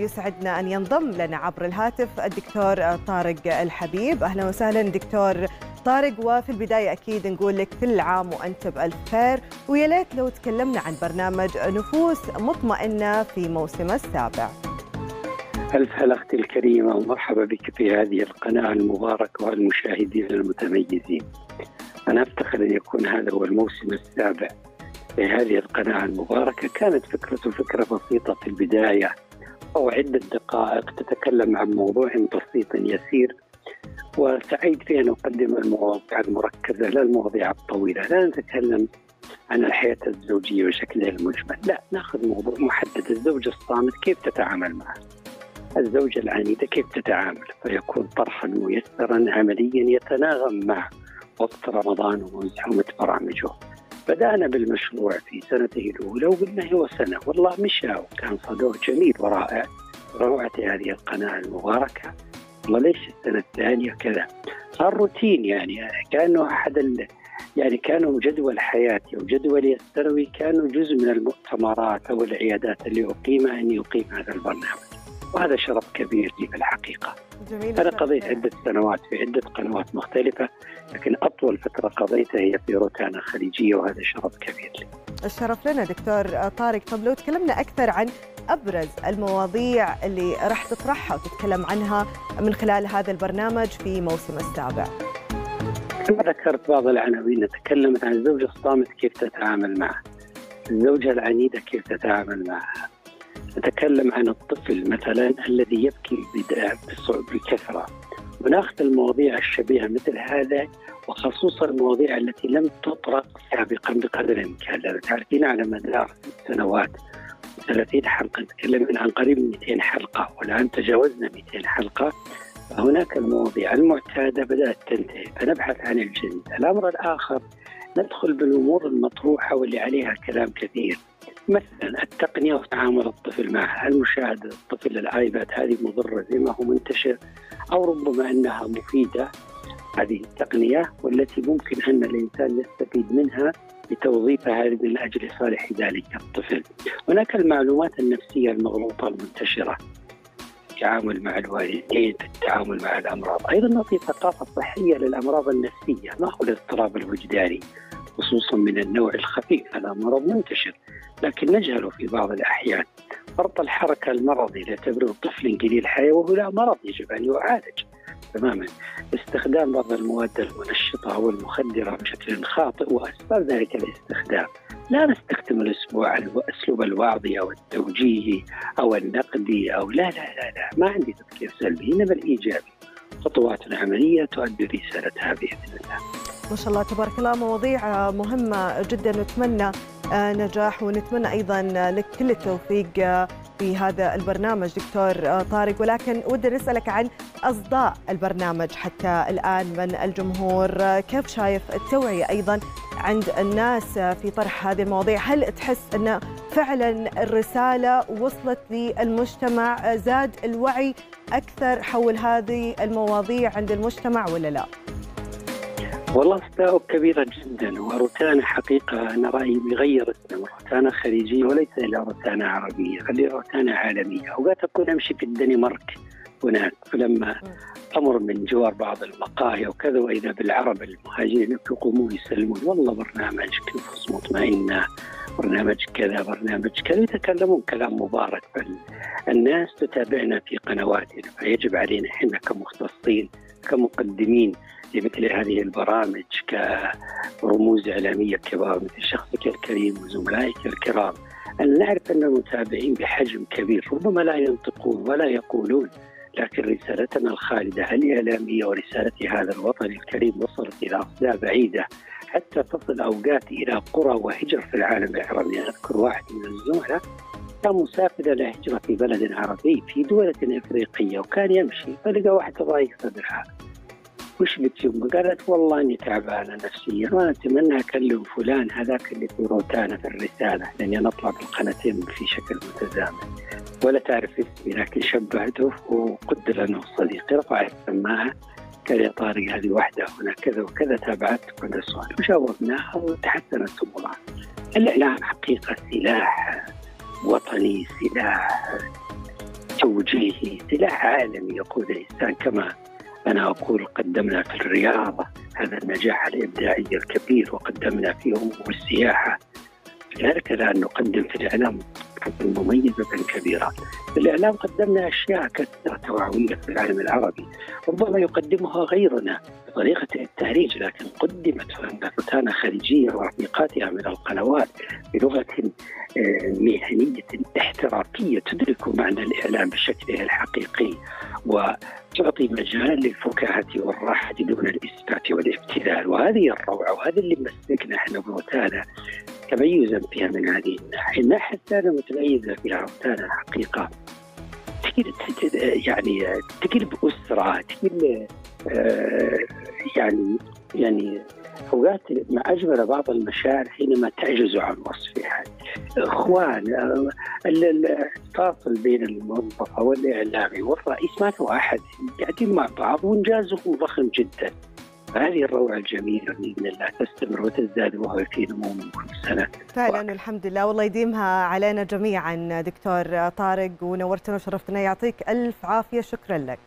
يسعدنا أن ينضم لنا عبر الهاتف الدكتور طارق الحبيب. أهلا وسهلا دكتور طارق وفي البداية أكيد نقول لك كل عام وأنت بألف خير. ويا ليت لو تكلمنا عن برنامج نفوس مطمئنة في موسم السابع. ألف هلا أختي الكريمة ومرحبا بك في هذه القناة المباركة والمشاهدين المتميزين. أنا أفتخر أن يكون هذا هو الموسم السابع لهذه القناة المباركة. كانت فكرته فكرة بسيطة في البداية. أو عدة دقائق تتكلم عن موضوع بسيط يسير وسعيد في أن أقدم المواضيع المركزة لا المواضيع الطويلة لا نتكلم عن الحياة الزوجية بشكلها المجمل لا نأخذ موضوع محدد الزوجة الصامت كيف تتعامل معه؟ الزوجة العنيدة كيف تتعامل؟ فيكون طرحا ميسرا عمليا يتناغم مع وقت رمضان وزحمة برامجه بدأنا بالمشروع في سنته الأولى وقلنا هو سنة والله مشى وكان صدوه جميل ورائع. روعة هذه القناة المباركة. والله ليش السنة الثانية كذا؟ صار روتين يعني. كأنه أحد ال... يعني كانوا جدول حياتي وجدولي السنوي كانوا جزء من المؤتمرات أو العيادات اللي أقيمها أني أقيم هذا البرنامج. وهذا شرف كبير لي في الحقيقة. جميل أنا قضيت عدة سنوات في عدة قنوات مختلفة لكن أطول فترة قضيتها هي في روتانا خليجية وهذا شرف كبير لي. الشرف لنا دكتور طارق طب لو تكلمنا أكثر عن أبرز المواضيع اللي راح تطرحها وتتكلم عنها من خلال هذا البرنامج في موسم السابع. كما ذكرت بعض العناوين تكلمت عن الزوجة الصامت كيف تتعامل معه. الزوجة العنيدة كيف تتعامل معها. نتكلم عن الطفل مثلا الذي يبكي بكثرة وناخذ المواضيع الشبيهة مثل هذا وخصوصا المواضيع التي لم تطرق سابقا بقدر الإمكان. لأن تعرفين على مدار سنوات 30 حلقة تكلمنا عن قريب من 200 حلقة والآن تجاوزنا 200 حلقة. فهناك المواضيع المعتادة بدأت تنتهي. فنبحث عن الجديد الأمر الآخر ندخل بالأمور المطروحة واللي عليها كلام كثير. مثلا التقنية وتعامل الطفل معها، هل مشاهده الطفل للايباد هذه مضرة زي ما هو منتشر أو ربما أنها مفيدة. هذه التقنية والتي ممكن أن الإنسان يستفيد منها لتوظيفها من أجل صالح ذلك الطفل. هناك المعلومات النفسية المغلوطة المنتشرة. التعامل مع الوالدين التعامل مع الأمراض، أيضا نعطي ثقافة صحية للأمراض النفسية، ما هو الاضطراب الوجداني؟ خصوصا من النوع الخفيف هذا مرض منتشر لكن نجهله في بعض الأحيان فرط الحركة المرضي لتبرير طفل قليل حياه وهو لا مرض يجب أن يعالج تماما. استخدام بعض المواد المنشطة أو المخدره بشكل خاطئ وأسباب ذلك الاستخدام. لا نستخدم الأسبوع الأسلوب الوعظي أو التوجيهي أو النقدي أو لا لا لا لا. ما عندي تفكير سلبي إنما الإيجابي. خطوات عملية تؤدي رسالتها باذن الله. ما شاء الله تبارك الله. مواضيع مهمة جدا. نتمنى نجاح ونتمنى أيضا لك كل التوفيق في هذا البرنامج دكتور طارق. ولكن ودي نسالك عن أصداء البرنامج حتى الآن من الجمهور. كيف شايف التوعية أيضا عند الناس في طرح هذه المواضيع؟ هل تحس أن فعلا الرسالة وصلت للمجتمع زاد الوعي أكثر حول هذه المواضيع عند المجتمع ولا لا؟ والله أصداء كبيرة جدا وروتانا حقيقة أنا رأيي بيغير اسمه روتانا خليجية وليس إلى روتانا عربية خلي روتانا عالمية. أوقات أكون أمشي في الدنمارك هناك فلما أمر من جوار بعض المقاهي وكذا وإذا بالعرب المهاجرين يقومون يسلمون. والله برنامج نفوس مطمئنة برنامج كذا برنامج كذا. يتكلمون كلام مبارك فالناس تتابعنا في قنواتنا. فيجب علينا إحنا كمختصين كمقدمين لمثل هذه البرامج كرموز إعلامية كبار مثل شخصك الكريم وزملائك الكرام. أن نعرف أن المتابعين بحجم كبير ربما لا ينطقون ولا يقولون لكن رسالتنا الخالدة الإعلامية ورسالة هذا الوطن الكريم وصلت إلى أصداء بعيدة حتى تصل أوقات إلى قرى وهجر في العالم العربي؟ أذكر واحد من الزملاء كان مسافر إلى هجرة في بلد عربي في دولة إفريقية وكان يمشي فلقى واحدة ضايق صدرها وش بتسوي؟ قالت والله أني تعبانه نفسيا وأنا أتمنى أكلم فلان هذاك اللي في روتانا في الرسالة لأني أنا أطلع بالقناتين في شكل متزامن ولا تعرف اسمي لكن شبهته وقدر انه صديقي رفع السماعه قال يا طارق هذه واحدة هنا كذا وكذا تابعت كل السؤال وجاوبناها وتحسنت امورها. الاعلام حقيقة سلاح وطني سلاح توجيهي سلاح عالمي يقود الإنسان كما أنا أقول قدمنا في الرياضة هذا النجاح الإبداعي الكبير وقدمنا في أمور السياحة. كذلك الان نقدم في الإعلام. مميزة كبيرة. الإعلام قدمنا أشياء كثيرة توعوية في العالم العربي. ربما يقدمها غيرنا بطريقة التهريج لكن قدمت روتانا خليجية ورفيقاتها من القنوات بلغة مهنية احترافية تدرك معنى الإعلام بشكله الحقيقي وتعطي مجال للفكاهة والراحة دون الإسفاف والابتذال. وهذه الروعة وهذا اللي مسكنا إحنا بروتانا تميزا فيها من هذه الناحية. الناحية الثانية متميزة فيها روتانا حقيقة يعني تقلب أسرة تقلب يعني يعني أوقات ما أجمل بعض المشاعر حينما تعجز عن وصفها. إخوان الفاصل بين الموظفه والإعلامي والرئيس ما هو أحد؟ قاعدين مع بعض وانجازهم ضخم جدا. هذه الروعة الجميلة بإذن الله تستمر وتزداد وهو في نمو من كل سنة. فعلا الحمد لله. والله يديمها علينا جميعا دكتور طارق ونورتنا وشرفتنا. يعطيك ألف عافية. شكرا لك.